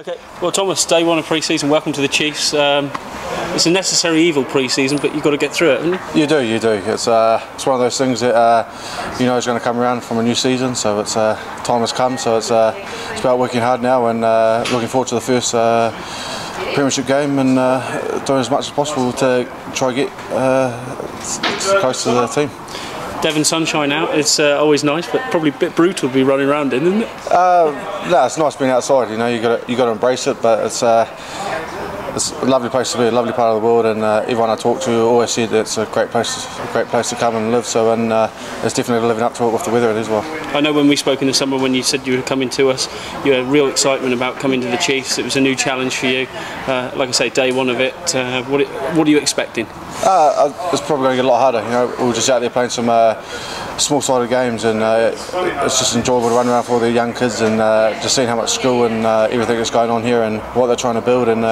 Okay, well, Thomas, day one of pre-season. Welcome to the Chiefs. Um, it's a necessary evil pre-season, but you've got to get through it, haven't you? You do, you do. It's uh, it's one of those things that uh, you know is going to come around from a new season. So it's uh, time has come. So it's uh, it's about working hard now and uh, looking forward to the first uh, Premiership game and uh, doing as much as possible to try and get close to the team. Devon Sunshine out. It's uh, always nice, but probably a bit brutal to be running around in, isn't it? Uh, no, it's nice being outside. You know, you got you got to embrace it, but it's. Uh, it's a lovely place to be, a lovely part of the world, and uh, everyone I talk to always said it's a great place, a great place to come and live. So, and uh, it's definitely living up to it with the weather as well. I know when we spoke in the summer, when you said you were coming to us, you had real excitement about coming to the Chiefs. It was a new challenge for you. Uh, like I say, day one of it. Uh, what what are you expecting? Uh, it's probably going to get a lot harder. You know, we are just out there playing some uh, small-sided games, and it's just enjoyable to run around for all the young kids and just seeing how much school and everything that's going on here and what they're trying to build and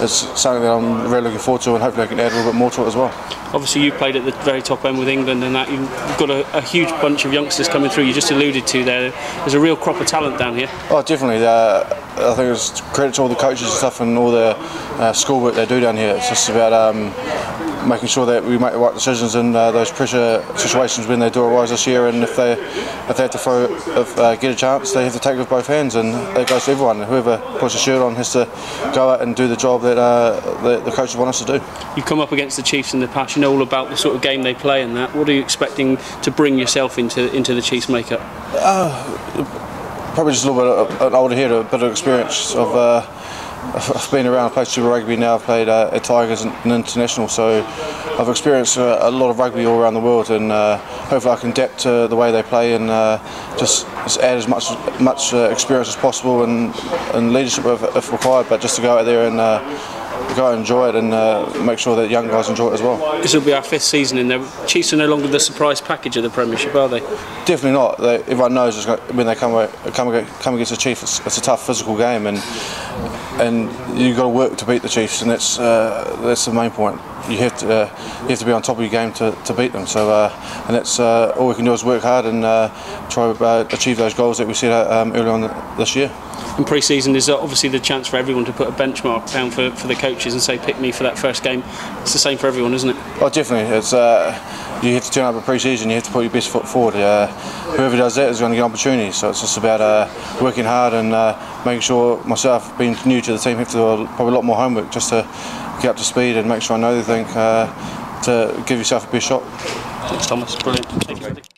it's something that I'm really looking forward to, and hopefully I can add a little bit more to it as well. Obviously, you played at the very top end with England, and that you've got a, a huge bunch of youngsters coming through. You just alluded to there. There's a real crop of talent down here. Oh, definitely. Uh, I think it's credit to all the coaches and stuff and all the uh, schoolwork they do down here. It's just about um, making sure that we make the right decisions in uh, those pressure situations when they do arise this year. And if they if they have to throw, if, uh, get a chance, they have to take it with both hands, and that goes to everyone. Whoever puts a shirt on has to go out and do the job that uh, the, the coaches want us to do. You've come up against the Chiefs in the past. You know all about the sort of game they play and that. What are you expecting to bring yourself into into the Chiefs makeup? Uh, probably just a little bit of, an older head, a bit of experience of uh, I've been around, played Super Rugby now, I've played uh, at Tigers and, and, International, so I've experienced uh, a lot of rugby all around the world, and uh, hopefully I can adapt to the way they play and uh, just, just, add as much much uh, experience as possible and, and leadership if, if, required, but just to go out there and uh, go and enjoy it and make sure that young guys enjoy it as well. This will be our fifth season in there. Chiefs are no longer the surprise package of the Premiership, are they? Definitely not. They, everyone knows when they come, come, come against the Chiefs, it's, it's a tough physical game, and and you've got to work to beat the Chiefs, and that's uh, that's the main point. You have to uh, you have to be on top of your game to, to beat them. So uh, and that's uh, all we can do is work hard and uh, try to uh, achieve those goals that we set um, early on this year. In pre-season, there's obviously the chance for everyone to put a benchmark down for, for the coaches and say pick me for that first game. It's the same for everyone, isn't it? Oh, definitely. It's you have to turn up at pre-season. You have to put your best foot forward. Uh, whoever does that is going to get opportunities. So it's just about uh, working hard and uh, making sure myself being new to the team have to do probably a lot more homework just to get up to speed and make sure I know everything uh, to give yourself a best shot. Thanks, Thomas. Brilliant.